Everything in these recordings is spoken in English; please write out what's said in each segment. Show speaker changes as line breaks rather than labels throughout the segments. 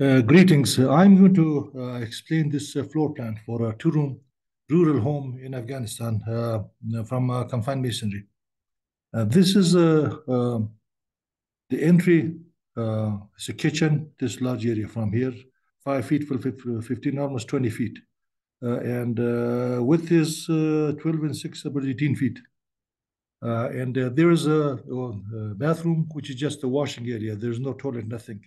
Uh, greetings. I'm going to uh, explain this uh, floor plan for a two-room rural home in Afghanistan uh, from uh, confined masonry. Uh, this is the entry. it's a kitchen, this large area from here, five feet for 15, almost 20 feet. and width is 12 and 6, about 18 feet. and there is a bathroom, which is just a washing area. There's no toilet, nothing.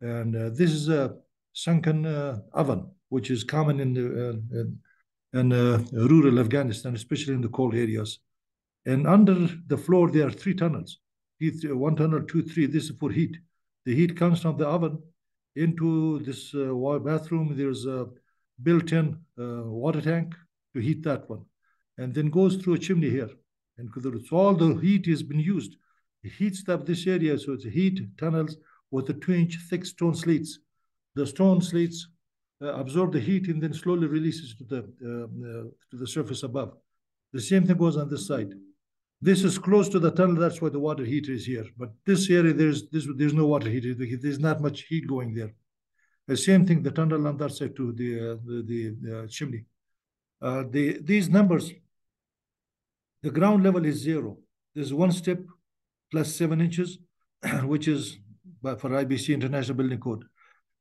And uh, this is a sunken uh, oven, which is common in the, uh, in rural Afghanistan, especially in the cold areas. And under the floor, there are three tunnels. One tunnel, two, three. This is for heat. The heat comes from the oven into this bathroom. There's a built-in water tank to heat that one, and then goes through a chimney here. And so all the heat has been used. It heats up this area, so it's heat tunnels with the two-inch thick stone slates. The stone slates uh, absorb the heat and then slowly releases to the uh, uh, to the surface above. The same thing goes on this side. This is close to the tunnel. That's why the water heater is here. But this area, there's this, there's no water heater. There's not much heat going there. The same thing, the tunnel on that side too, the uh, the, the uh, chimney. Uh, the these numbers, the ground level is zero. There's one step plus seven inches, which is for IBC International Building Code.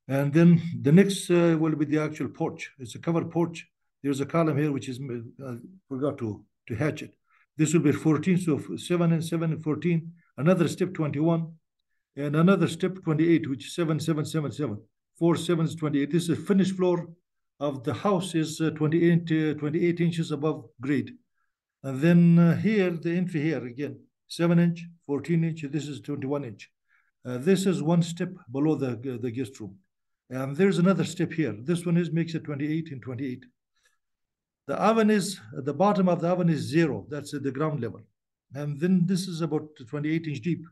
And then the next uh, will be the actual porch. It's a covered porch. There's a column here which is uh, forgot to to hatch it. This will be 14, so 7 and 7 and 14. Another step 21, and another step 28, which is 7, 7, 7, 7. 4, 7 is 28. This is finished floor of the house is uh, 28, uh, 28 inches above grade. And then uh, here, the entry here again, 7 inch, 14 inch. This is 21 inch. Uh, this is one step below the, the guest room. And there's another step here. This one is makes it 28 and 28. The oven is, the bottom of the oven is zero. That's at the ground level. And then this is about 28 inch deep.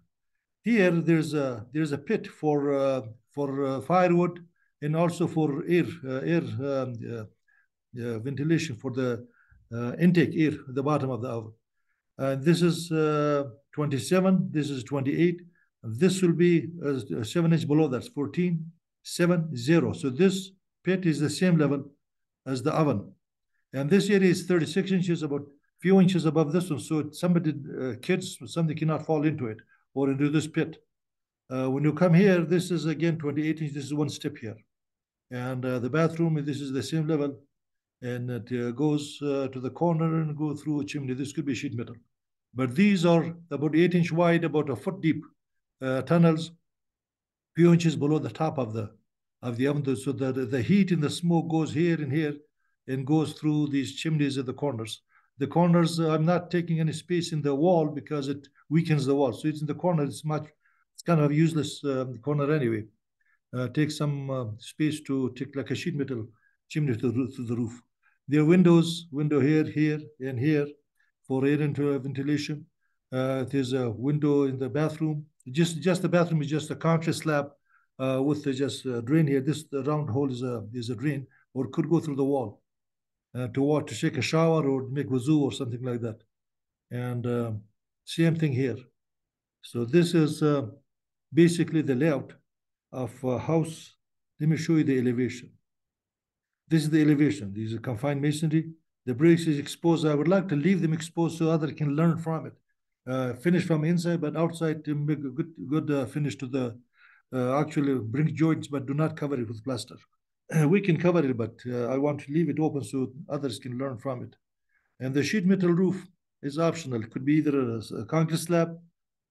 Here, there's a, there's a pit for, uh, for uh, firewood and also for air, uh, air um, uh, ventilation for the intake air at the bottom of the oven. And this is 27, this is 28, this will be uh, 7 inch below that's 14, 7, 0. So this pit is the same level as the oven. And this area is 36 inches, about few inches above this one. So somebody, uh, kids, somebody cannot fall into it or into this pit. Uh, when you come here, this is again 28 inches. This is one step here. And uh, the bathroom, this is the same level. And it uh, goes uh, to the corner and go through a chimney. This could be sheet metal. But these are about 8 inch wide, about a foot deep uh, tunnels few inches below the top of the of the oven. So the, the heat and the smoke goes here and here and goes through these chimneys at the corners. The corners, uh, I'm not taking any space in the wall because it weakens the wall. So it's in the corner. It's much, it's kind of useless uh, corner anyway. Uh, take some uh, space to take like a sheet metal chimney to, to the roof. There are windows, window here, here, and here for air ventilation. Uh, there's a window in the bathroom just just the bathroom is just a concrete slab uh, with the just a drain here. This round hole is a is a drain, or could go through the wall uh, to water, to take a shower or make wuzu or something like that. And uh, same thing here. So this is uh, basically the layout of a house. Let me show you the elevation. This is the elevation. These are confined masonry. The bricks is exposed. I would like to leave them exposed so others can learn from it uh, finish from inside, but outside to make a good good uh, finish to the uh, actually bring joints, but do not cover it with plaster. we can cover it, but uh, I want to leave it open so others can learn from it. And the sheet metal roof is optional. It could be either a, a concrete slab,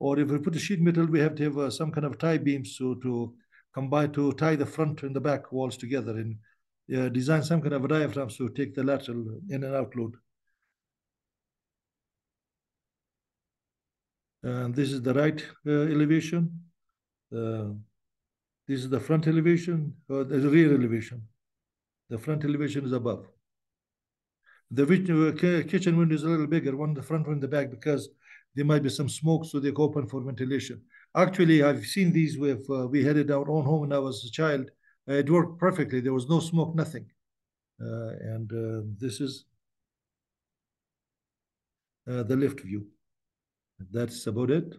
or if we put a sheet metal, we have to have uh, some kind of tie beams so to combine to tie the front and the back walls together and uh, design some kind of a diaphragm so take the lateral in and out load. And this is the right uh, elevation. Uh, this is the front elevation, or uh, the rear elevation. The front elevation is above. The kitchen window is a little bigger, one the front, one in the back, because there might be some smoke, so they open for ventilation. Actually, I've seen these with, uh, we had it our own home when I was a child. Uh, it worked perfectly. There was no smoke, nothing. Uh, and uh, this is the lift view. That's about it.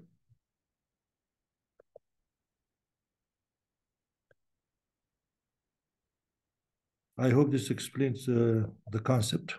I hope this explains uh, the concept.